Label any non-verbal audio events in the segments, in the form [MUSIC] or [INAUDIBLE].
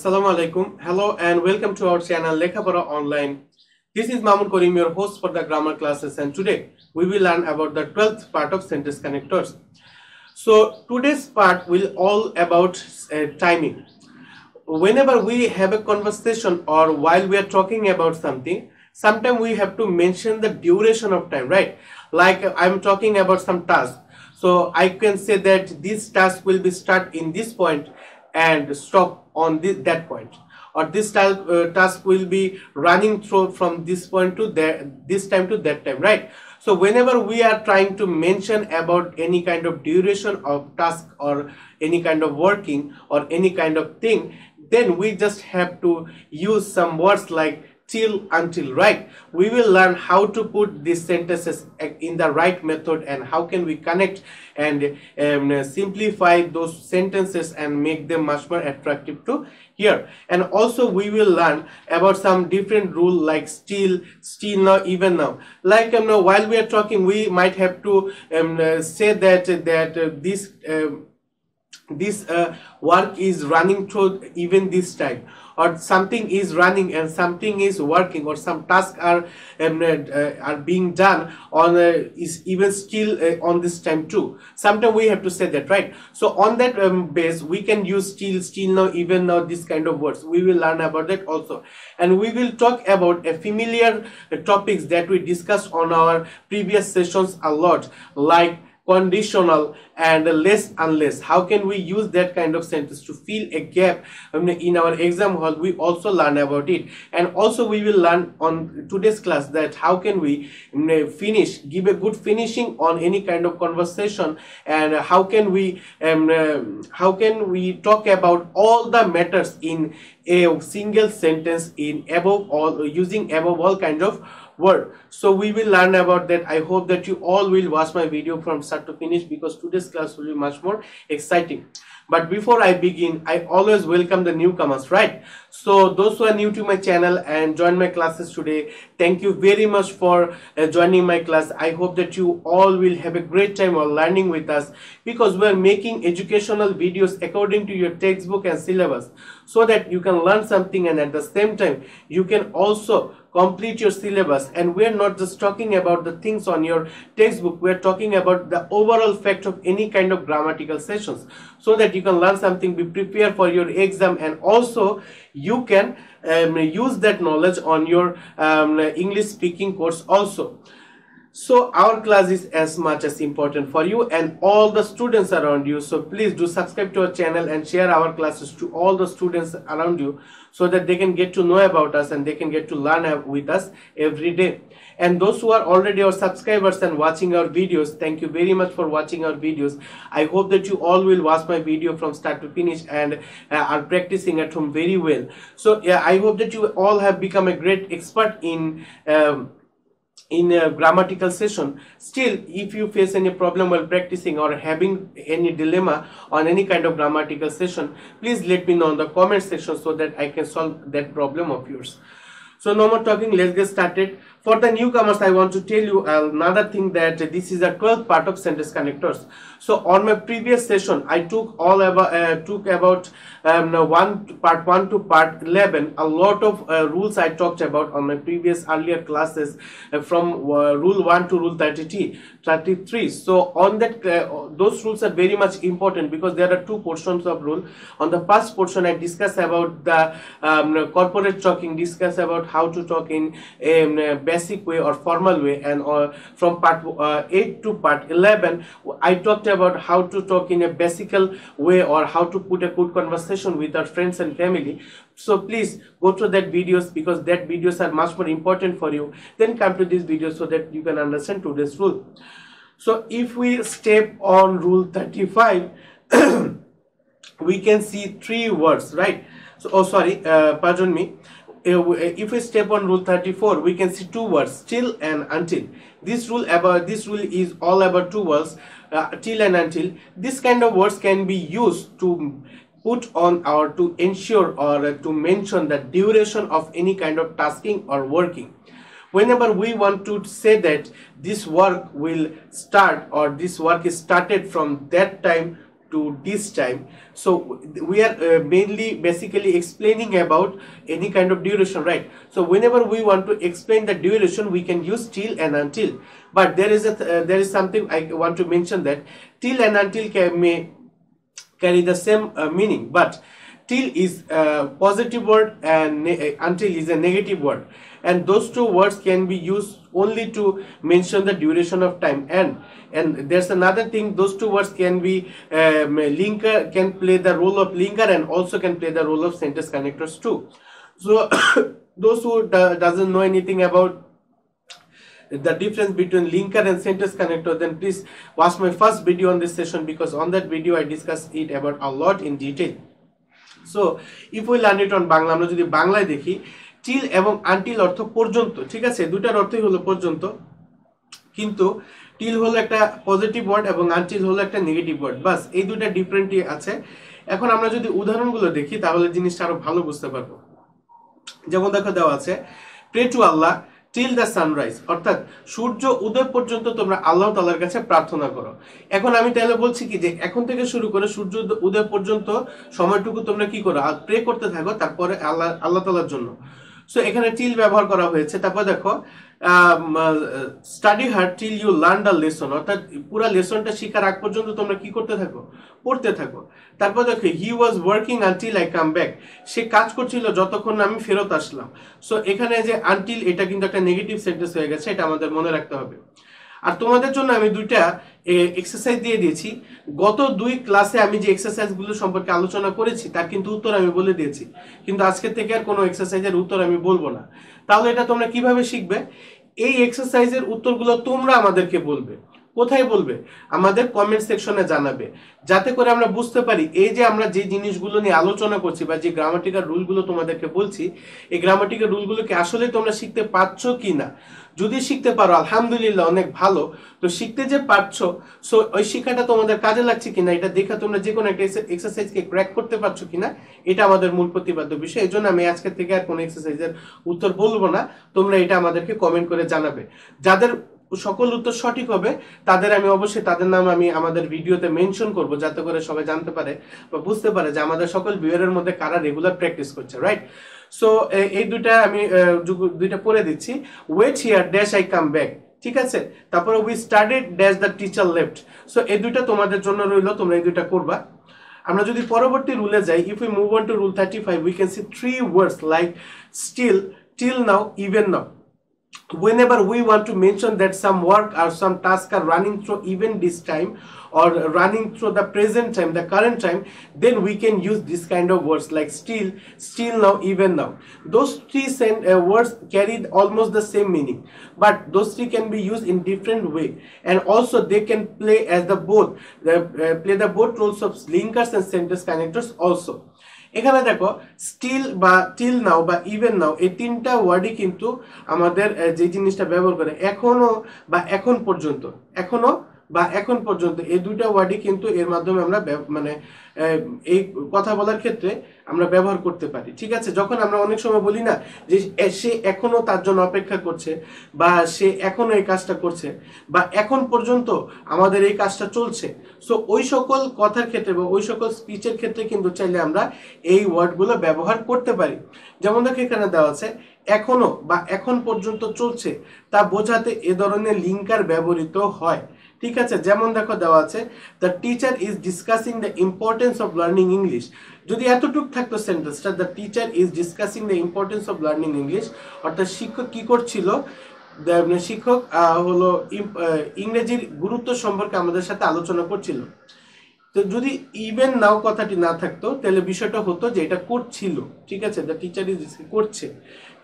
Assalamu alaikum. Hello and welcome to our channel Lekhapara Online. This is Mamun Karim, your host for the grammar classes, and today we will learn about the 12th part of sentence connectors. So today's part will all about uh, timing. Whenever we have a conversation or while we are talking about something, sometimes we have to mention the duration of time, right? Like I'm talking about some task. So I can say that this task will be start in this point and stop on this, that point. Or this uh, task will be running through from this point to that this time to that time right? So whenever we are trying to mention about any kind of duration of task or any kind of working or any kind of thing then we just have to use some words like till until right? We will learn how to put these sentences in the right method and how can we connect and um, simplify those sentences and make them much more attractive to hear. And also we will learn about some different rule like still still now even now. Like um, while we are talking we might have to um, say that that uh, this um, this uh, work is running through even this time or something is running and something is working or some tasks are um, uh, are being done on uh, is even still uh, on this time too. Sometimes we have to say that right? So on that um, base we can use still still now even now this kind of words. We will learn about that also. And we will talk about a familiar uh, topics that we discussed on our previous sessions a lot like conditional and less unless how can we use that kind of sentence to fill a gap? In our exam hall we also learn about it. And also we will learn on today's class that how can we finish give a good finishing on any kind of conversation and how can we um, how can we talk about all the matters in a single sentence in above all using above all kind of word. So we will learn about that. I hope that you all will watch my video from start to finish because today's class will be much more exciting. But before i begin i always welcome the newcomers right? So those who are new to my channel and join my classes today thank you very much for uh, joining my class. I hope that you all will have a great time while learning with us because we are making educational videos according to your textbook and syllabus so that you can learn something and at the same time you can also complete your syllabus. And we're not just talking about the things on your textbook. We're talking about the overall fact of any kind of grammatical sessions so that you can learn something be prepared for your exam and also you can um, use that knowledge on your um, english speaking course also so our class is as much as important for you and all the students around you. So please do subscribe to our channel and share our classes to all the students around you so that they can get to know about us and they can get to learn with us every day. And those who are already our subscribers and watching our videos thank you very much for watching our videos. I hope that you all will watch my video from start to finish and uh, are practicing at home very well. So yeah i hope that you all have become a great expert in um, in a grammatical session still if you face any problem while practicing or having any dilemma on any kind of grammatical session please let me know in the comment section so that i can solve that problem of yours. So no more talking. Let's get started for the newcomers, I want to tell you another thing that this is a 12th part of sentence connectors. So on my previous session, I took all about uh, took about um, one part one to part 11. A lot of uh, rules I talked about on my previous earlier classes uh, from uh, rule one to rule 33. 33. So on that, uh, those rules are very much important because there are two portions of rule. On the first portion, I discuss about the um, corporate talking, discuss about how to talk in um, basic way or formal way and uh, from part uh, 8 to part 11 I talked about how to talk in a basic way or how to put a good conversation with our friends and family. So please go to that videos because that videos are much more important for you. Then come to this video so that you can understand today's rule. So if we step on rule 35 [CLEARS THROAT] we can see three words right? So oh sorry uh, pardon me Eh, eh, if we step on rule 34 we can see two words till and until. This rule about this rule is all about two words uh, till and until. This kind of words can be used to put on or to ensure or uh, to mention the duration of any kind of tasking or working. Whenever we want to say that this work will start or this work is started from that time to this time. So we are uh, mainly basically explaining about any kind of duration right? So whenever we want to explain the duration we can use till and until. But there is a uh, there is something i want to mention that till and until can, may carry the same uh, meaning. But till is a positive word and uh, until is a negative word. And those two words can be used only to mention the duration of time. And and there's another thing those two words can be um, linker can play the role of linker and also can play the role of sentence connectors too. So [COUGHS] those who do- doesn't know anything about the difference between linker and sentence connector then please watch my first video on this session because on that video i discussed it about a lot in detail so if we learn it on Bangla, আমরা যদি বাংলায় দেখি till এবং until অর্থ পর্যন্ত, ঠিক আছে? দুটার অর্থই হলো পর্যন্ত। কিন্তু টিল হলো একটা পজিটিভ ওয়ার্ড এবং আনটিল হলো একটা নেগেটিভ ওয়ার্ড বাস, এই দুটা ডিফারেন্টই আছে। এখন আমরা যদি উদাহরণগুলো দেখি, তাহলে জিনিসটা আরও ভালো বুঝতে পারব। যেমন দেখো দেওয়া আছে pray to Allah till the sunrise অর্থাৎ সূর্য উদয় পর্যন্ত তোমরা আল্লাহ তালার কাছে প্রার্থনা করো। এখন আমি তাহলে বলছি কি যে এখন থেকে শুরু করে সূর্য উদ- উদয় পর্যন্ত সময়টুকু তোমরা কি করো? প্রে করতে থাকো তারপরে আল্লাহ আল্লাহ তালার জন্য। সো এখানে টিল ব্যবহার করা হয়েছে। তারপর দেখো study hard till you learn the lesson অর্থাৎ পুরো লেসনটা শেখার আগ পর্যন্ত তোমরা কি করতে থাকো? পড়তে থাকো। তারপর দেখো he was working until I come back সে কাজ করছিল যতক্ষণ আমি ফেরত আসলাম। সো এখানে যে আনটিল এটা কিন্তু একটা নেগেটিভ সেন্টেন্স হয়ে গেছে, এটা আমাদের মনে রাখতে হবে। আর তোমাদের জন্য আমি দুইটা এক্সারসাইজ দিয়ে দিয়েছি। গত দুই ক্লাসে আমি যে এক্সারসাইজগুলো সম্পর্কে আলোচনা করেছি, তার কিন্তু উত্তর আমি বলে দিয়েছি। কিন্তু আজকে থেকে আর কোনো এক্সারসাইজের উত্তর আমি বলব না। তাহলে এটা তোমরা কীভাবে শিখবে? এই এক্সারসাইজের উত্তরগুলো তোমরা আমাদেরকে বলবে। কোথায় বলবে? আমাদের কমেন্ট সেকশনে জানাবে। যাতে করে আমরা বুঝতে পারি, এই যে আমরা যে জিনিসগুলো নিয়ে আলোচনা করছি বা যে গ্রামাটিক্যাল রুলগুলো তোমাদেরকে বলছি, এই গ্রামাটিক্যাল রুলগুলোকে আসলে তোমরা শিখতে পারছ কি না? যদি শিখতে পারো, আলহামদুলিল্লাহ অনেক ভালো। তো শিখতে যে পারছ সো ওই শিক্ষাটা তোমাদের কাজে লাগছে কিনা এটা দেখে তোমরা যে কোনো একটা এক্সারসাইজকে ক্র্যাক করতে পারছ কিনা এটা আমাদের মূল প্রতিপাদ্য বিষয়। এই জন্য আমি আজকে থেকে আর কোনো এক্সারসাইজের উত্তর বলব না। তোমরা এটা আমাদেরকে কমেন্ট করে জানাবে। যাদের সকল উত্তর সঠিক হবে, তাদের আমি অবশ্যই, তাদের নাম আমি আমাদের ভিডিওতে মেনশন করব, যাতে করে সবাই জানতে পারে বা বুঝতে পারে যে আমাদের সকল ভিউয়ারের মধ্যে কারা রেগুলার প্র্যাকটিস করছে রাইট সো এই দুইটা আমি দুইটা পড়ে দিচ্ছি। Wait here dash I come back ঠিক আছে? তারপরে we started dash the teacher left so এই দুইটা তোমাদের জন্য রইল, তোমরা এই দুইটা করবা। আমরা যদি পরবর্তী রুলে যাই if we move on to rule thirty five we can see three words like still till now even now whenever we want to mention that some work or some task are running through even this time or running through the present time the current time then we can use this kind of words like still still now even now. Those three sen- uh, words carry almost the same meaning but those three can be used in different way. And also they can play as the both uh, play the both roles of linkers and sentence connectors also এখানে দেখো still বা till now বা even নাও এই তিনটা ওয়ার্ডই কিন্তু আমাদের যে জিনিসটা ব্যবহার করে এখনও বা এখন পর্যন্ত, এখনও বা এখন পর্যন্ত এই দুইটা ওয়ার্ডই কিন্তু এর মাধ্যমে আমরা মানে এই কথা বলার ক্ষেত্রে আমরা ব্যবহার করতে পারি। ঠিক আছে? যখন আমরা অনেক সময় বলি না যে সে এখনও তার জন্য অপেক্ষা করছে বা সে এখনও এই কাজটা করছে বা এখন পর্যন্ত আমাদের এই কাজটা চলছে। সো ওই সকল কথার ক্ষেত্রে বা ওই সকল স্পিচের ক্ষেত্রে কিন্তু চাইলে আমরা এই ওয়ার্ডগুলো ব্যবহার করতে পারি। যেমন দেখো এখানে দেওয়া আছে, এখনও বা এখন পর্যন্ত চলছে তা বোঝাতে এ ধরনের লিঙ্কার ব্যবহৃত হয়। ঠিক আছে, যেমন দেখো দেওয়া আছে the teacher is discussing the importance of learning English যদি এতটুক থাকতো সেন্টেন্সটা the teacher is discussing the importance of learning English অর্থাৎ শিক্ষক কি করছিল? মানে শিক্ষক হলো ইংরেজির গুরুত্ব সম্পর্কে আমাদের সাথে আলোচনা করছিল। তো যদি ইভেন নাও কথাটি না থাকতো, তাহলে বিষয়টা হতো যে এটা করছিল, ঠিক আছে দ্য টিচার ইজ করছে।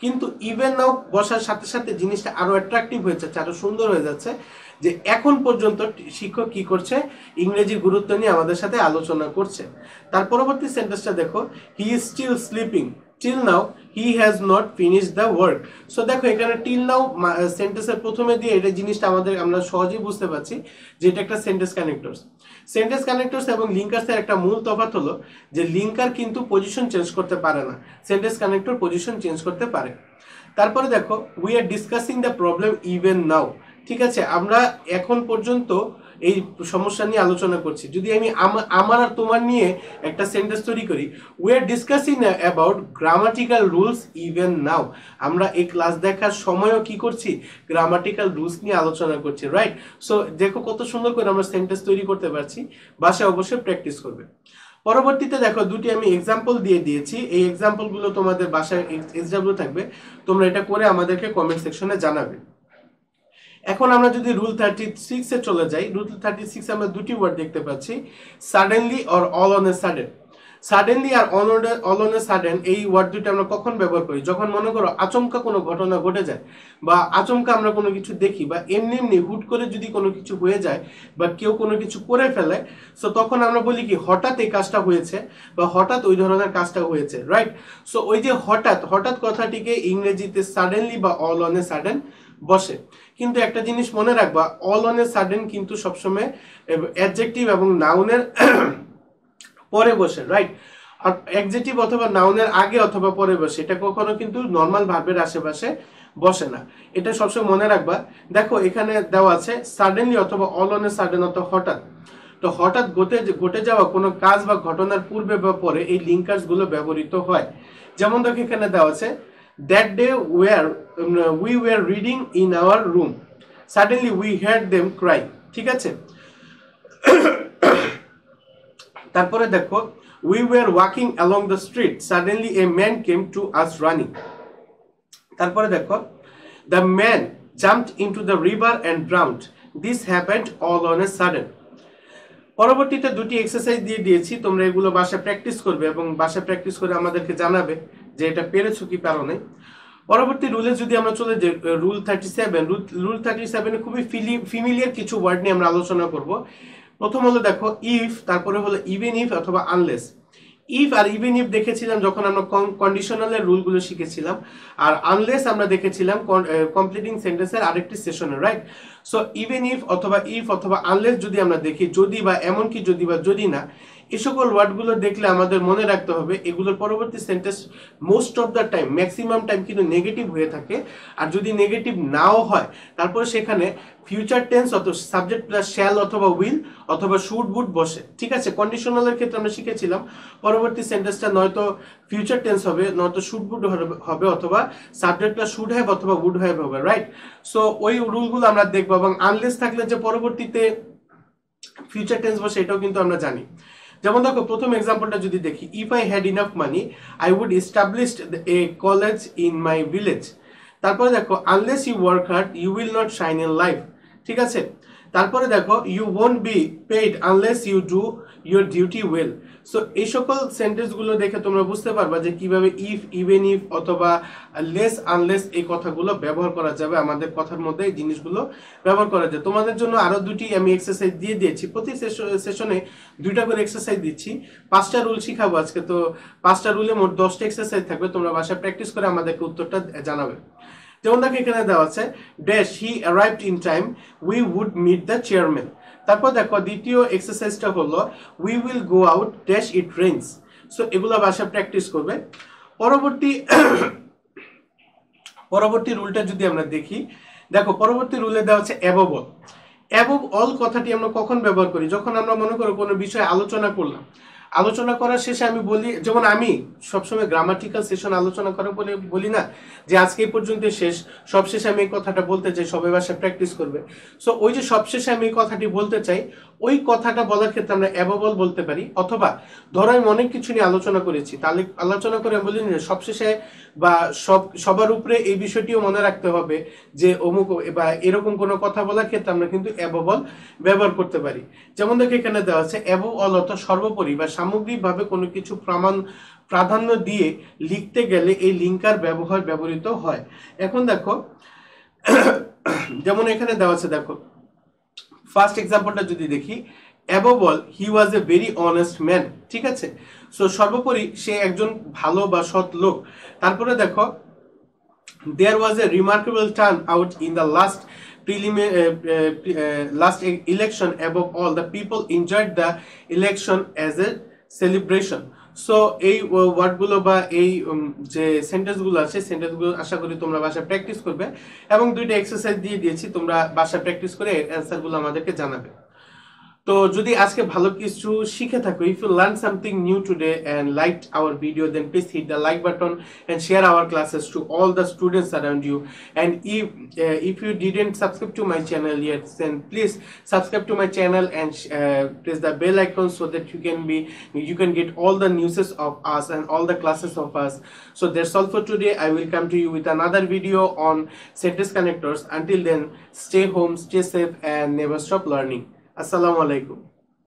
কিন্তু ইভেন নাও বসার সাথে সাথে জিনিসটা আরও অ্যাট্রাকটিভ হয়ে যাচ্ছে আরও সুন্দর হয়ে যাচ্ছে। যে এখন পর্যন্ত শিক্ষক কি করছে? ইংরেজি গুরুত্ব নিয়ে আমাদের সাথে আলোচনা করছে। তার পরবর্তী সেন্টেন্সটা দেখো he is still sleeping till now he has not finish the work so দেখো, এখানে টিল নাও সেন্টেন্সের প্রথমে দিয়ে এটা জিনিসটা আমাদের, আমরা সহজেই বুঝতে পারছি যে এটা একটা সেন্টেন্স কানেক্টরস সেন্টেন্স কানেক্টরস এবং লিঙ্কার্সের একটা মূল তফাৎ হলো যে লিঙ্কার কিন্তু পজিশন চেঞ্জ করতে পারে না। সেন্টেন্স কানেক্টর পজিশন চেঞ্জ করতে পারে। তারপরে দেখো we are discussing the problem even now ঠিক আছে, আমরা এখন পর্যন্ত এই সমস্যা নিয়ে আলোচনা করছি। যদি আমি আমার আর তোমার নিয়ে একটা সেন্টেন্স তৈরি করি we are discussing about grammatical rules even now আমরা এই ক্লাস দেখার সময়ও কি করছি? গ্রামাটিক্যাল রুলস নিয়ে আলোচনা করছি রাইট সো দেখো কত সুন্দর করে আমরা সেন্টেন্স তৈরি করতে পারছি, বাসায় অবশ্যই প্র্যাকটিস করবে। পরবর্তীতে দেখো, দুটি আমি এক্সাম্পল দিয়ে দিয়েছি। এই এক্সাম্পলগুলো তোমাদের বাসায় এক্সাম্পল থাকবে, তোমরা এটা করে আমাদেরকে কমেন্ট সেকশনে জানাবে। এখন আমরা যদি রুল থার্টি সিক্সে চলে যাই রুল থার্টি সিক্স আমরা দুটি ওয়ার্ড দেখতে পাচ্ছি suddenly or all on a sudden suddenly R all on a sudden এই ওয়ার্ড দুটো আমরা কখন ব্যবহার করি? যখন মনে করো আচমকা কোনো ঘটনা ঘটে যায়, বা আচমকা আমরা কোনো কিছু দেখি, বা এমনি এমনি হুট করে যদি কোনো কিছু হয়ে যায় বা কেউ কোনো কিছু করে ফেলে সো তখন আমরা বলি কি, হঠাৎ এই কাজটা হয়েছে, বা হঠাৎ ওই ধরনের কাজটা হয়েছে রাইট সো ওই যে হঠাৎ হঠাৎ কথাটিকে ইংরেজিতে সাডেনলি বা অল অন এ সাডেন বসে। কিন্তু একটা জিনিস মনে রাখবা অল অন এ সাডেন কিন্তু সবসময় অ্যাডজেক্টিভ এবং নাউনের পরে বসে রাইট আর অ্যাডজেক্টিভ অথবা নাউনের আগে অথবা পরে বসে, এটা কখনো কিন্তু নর্মাল ভার্বের আশেপাশে বসে না। এটা সবসময় মনে রাখবা। দেখো, এখানে দেওয়া আছে সাডেনলি অথবা অল অন এ সাডেন অথবা হঠাৎ। তো হঠাৎ ঘটে ঘটে যাওয়া কোনো কাজ বা ঘটনার পূর্বে বা পরে এই লিঙ্কার্সগুলো ব্যবহৃত হয়। যেমন দেখো, এখানে দেওয়া আছে that day were we were reading in our room suddenly we had them cry ঠিক আছে? [COUGHS] তারপরে দেখো we were walking along the street suddenly a man came to us running তারপরে দেখো the man jumped into the river and drowned this happened all on a sudden পরবর্তীতে দুটি exercise দিয়ে দিয়েছি। তোমরা এগুলো বাসায় প্র্যাকটিস করবে এবং বাসায় প্র্যাকটিস করে আমাদেরকে জানাবে। যে এটা পেরেছ কি পারো নাই। পরবর্তী রুলে যদি আমরা চলে যাই rule thirty seven rule thirty সেভেনে খুবই ফিমিলিয়ার কিছু ওয়ার্ড নিয়ে আমরা আলোচনা করব। প্রথম হলো দেখো ইফ তারপরে হলো ইভেন ইফ অথবা আনলেস ইফ আর ইভেন ইফ দেখেছিলাম যখন আমরা কম কন্ডিশনালের রুলগুলো শিখেছিলাম। আর আনলেস আমরা দেখেছিলাম কমপ্লিটিং সেন্টেন্সের আরেকটি সেশনে রাইট সো ইভেন ইফ অথবা ইফ অথবা আনলেস যদি আমরা দেখি, যদি বা এমনকি যদি বা যদি না এই সকল ওয়ার্ডগুলো দেখলে আমাদের মনে রাখতে হবে, এগুলোর পরবর্তী sentence most of the time maximum time কিন্তু নেগেটিভ হয়ে থাকে। আর যদি নেগেটিভ নাও হয়, তারপরে সেখানে ফিউচার টেন্স অথবা সাবজেক্ট প্লাস শ্যাল অথবা উইল অথবা শুড বুট বসে। ঠিক আছে? কন্ডিশনালের ক্ষেত্রে আমরা শিখেছিলাম, পরবর্তী সেন্টেন্সটা নয়তো ফিউচার টেন্স হবে, নয়তো শুড বুট হবে অথবা সাবজেক্ট প্লাস শুড হ্যাভ অথবা উড হ্যাভ হবে রাইট সো ওই রুলগুলো আমরা দেখব এবং আনলেস থাকলে যে পরবর্তীতে ফিউচার টেন্স বসে, এটাও কিন্তু আমরা জানি। যেমন দেখো, প্রথম এক্সাম্পলটা যদি দেখি if I had enough money I would establish a college in my village তারপরে দেখো unless you work hard you will not shine in life ঠিক আছে? তারপরে দেখো you won't be paid unless you do your duty well so এই সকল সেন্টেন্সগুলো দেখে তোমরা বুঝতে পারবা যে কীভাবে ইফ ইভেন ইফ অথবা লেস আনলেস এই কথাগুলো ব্যবহার করা যাবে, আমাদের কথার মধ্যে এই জিনিসগুলো ব্যবহার করা যায়। তোমাদের জন্য আরও দুটি আমি এক্সারসাইজ দিয়ে দিয়েছি। প্রতি সেশনে দুইটা করে এক্সারসাইজ দিচ্ছি। পাঁচটা রুল শিখাবো আজকে। তো পাঁচটা রুলে মোট দশটা এক্সারসাইজ থাকবে। তোমরা বাসায় প্র্যাকটিস করে আমাদেরকে উত্তরটা জানাবে। যেমন দেখো এখানে দেওয়া আছে dash he arrived in time we would meet the chairman তারপর দেখো দ্বিতীয় এক্সারসাইজটা হলো we will go out dash it rains so এগুলো ভাষা প্র্যাকটিস করবে। পরবর্তী পরবর্তী রুলটা যদি আমরা দেখি, দেখো পরবর্তী রুলে দেওয়া হচ্ছে অ্যাবভ অল অ্যাবভ অল কথাটি আমরা কখন ব্যবহার করি? যখন আমরা মনে করো কোনো বিষয়ে আলোচনা করলাম আলোচনা করার শেষে আমি বলি, যেমন আমি সবসময় গ্রামাটিক্যাল সেশন আলোচনা করার বলে বলি না, যে আজকে এই পর্যন্ত শেষ। সবশেষে আমি এই কথাটা বলতে চাই, সবাই বাসায় প্র্যাকটিস করবে। সো ওই যে সবশেষে আমি এই কথাটি বলতে চাই ওই কথাটা বলার ক্ষেত্রে আমরা অ্যাবাবল বলতে পারি। অথবা, ধরো আমি অনেক কিছু নিয়ে আলোচনা করেছি, তাহলে আলোচনা করে আমি বলি সবশেষে বা সব, সবার উপরে এই বিষয়টিও মনে রাখতে হবে যে অমুক বা এরকম কোনো কথা বলার ক্ষেত্রে আমরা কিন্তু অ্যাবল ব্যবহার করতে পারি। যেমন দেখো, এখানে দেওয়া আছে অ্যাব অল অর্থাৎ সর্বোপরি বা সামগ্রিকভাবে কোনো কিছু প্রমাণ, প্রাধান্য দিয়ে লিখতে গেলে এই লিঙ্কার ব্যবহার ব্যবহৃত হয়। এখন দেখো, [CLEARS THROAT] যেমন এখানে দেওয়া আছে, দেখো ফার্স্ট এক্সাম্পলটা যদি দেখি above all he was a very honest man ঠিক আছে? সো সর্বোপরি সে একজন ভালো বা সৎ লোক। তারপরে দেখো there was a remarkable turn out in the last preliminary uh, uh, last election above all the election as a celebration so এই ওয়ার্ডগুলো বা এই যে সেন্টেন্সগুলো আছে সেন্টেন্সগুলো আশা করি তোমরা বাসায় প্র্যাকটিস করবে এবং দুইটা এক্সারসাইজ দিয়ে দিয়েছি, তোমরা বাসায় প্র্যাকটিস করে অ্যান্সারগুলো আমাদেরকে জানাবে। তো যদি আজকে ভালো কিছু শিখে থাকো if you learn something new today and like our video then please hit the like button and share our classes to all the students around you and if if you didn't subscribe to my channel yet then please subscribe to my channel and uh, press the bell icon so that you can be you can get all the newses of us and all the classes of us so that's all for today i will come to you with another video on sentence connectors until then stay home stay safe and never stop assalamu alaikum